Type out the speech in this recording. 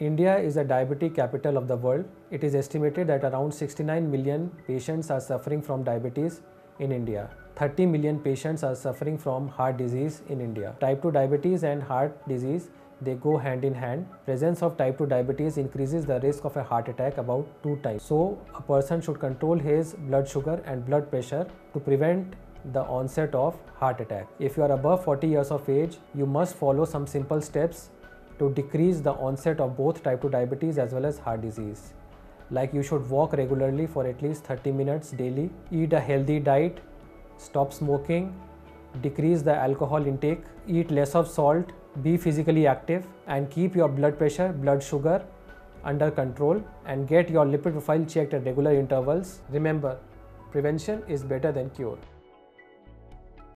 India is the diabetic capital of the world. It is estimated that around 69 million patients are suffering from diabetes in India. 30 million patients are suffering from heart disease in India. Type 2 diabetes and heart disease they go hand in hand. Presence of type 2 diabetes increases the risk of a heart attack about 2 times. So a person should control his blood sugar and blood pressure to prevent the onset of heart attack. If you are above 40 years of age, you must follow some simple steps to decrease the onset of both type 2 diabetes as well as heart disease. Like you should walk regularly for at least 30 minutes daily, eat a healthy diet, stop smoking, decrease the alcohol intake, eat less of salt, be physically active and keep your blood pressure, blood sugar under control and get your lipid profile checked at regular intervals. Remember, prevention is better than cure.